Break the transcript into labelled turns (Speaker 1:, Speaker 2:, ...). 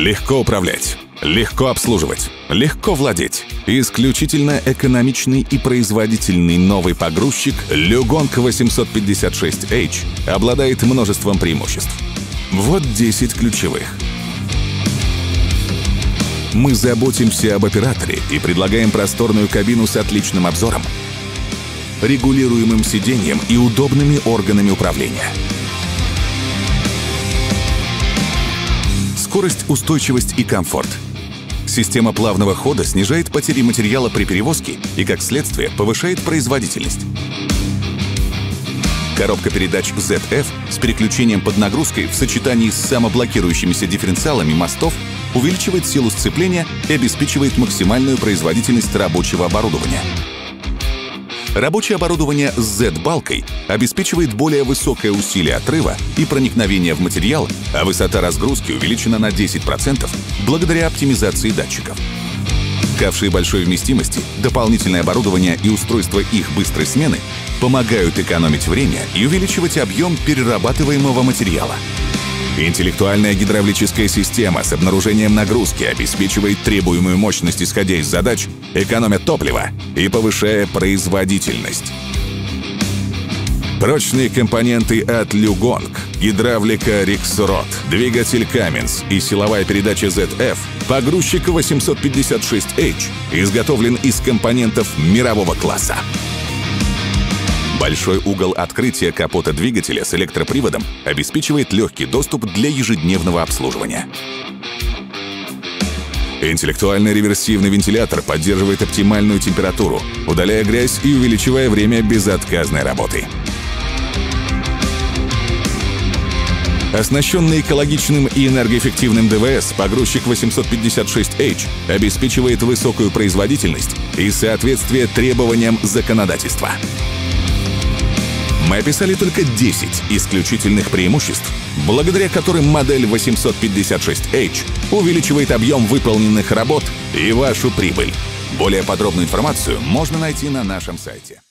Speaker 1: Легко управлять, легко обслуживать, легко владеть. Исключительно экономичный и производительный новый погрузчик Люгонг 856H обладает множеством преимуществ. Вот 10 ключевых. Мы заботимся об операторе и предлагаем просторную кабину с отличным обзором, регулируемым сиденьем и удобными органами управления. Скорость, устойчивость и комфорт. Система плавного хода снижает потери материала при перевозке и, как следствие, повышает производительность. Коробка передач ZF с переключением под нагрузкой в сочетании с самоблокирующимися дифференциалами мостов увеличивает силу сцепления и обеспечивает максимальную производительность рабочего оборудования. Рабочее оборудование с Z-балкой обеспечивает более высокое усилие отрыва и проникновения в материал, а высота разгрузки увеличена на 10% благодаря оптимизации датчиков. Кавшие большой вместимости, дополнительное оборудование и устройство их быстрой смены помогают экономить время и увеличивать объем перерабатываемого материала. Интеллектуальная гидравлическая система с обнаружением нагрузки обеспечивает требуемую мощность, исходя из задач, экономя топливо и повышая производительность. Прочные компоненты от Люгонг, гидравлика Риксрот, двигатель Каменс и силовая передача ZF, погрузчик 856H изготовлен из компонентов мирового класса. Большой угол открытия капота двигателя с электроприводом обеспечивает легкий доступ для ежедневного обслуживания. Интеллектуальный реверсивный вентилятор поддерживает оптимальную температуру, удаляя грязь и увеличивая время безотказной работы. Оснащенный экологичным и энергоэффективным ДВС, погрузчик 856H обеспечивает высокую производительность и соответствие требованиям законодательства. Мы описали только 10 исключительных преимуществ, благодаря которым модель 856H увеличивает объем выполненных работ и вашу прибыль. Более подробную информацию можно найти на нашем сайте.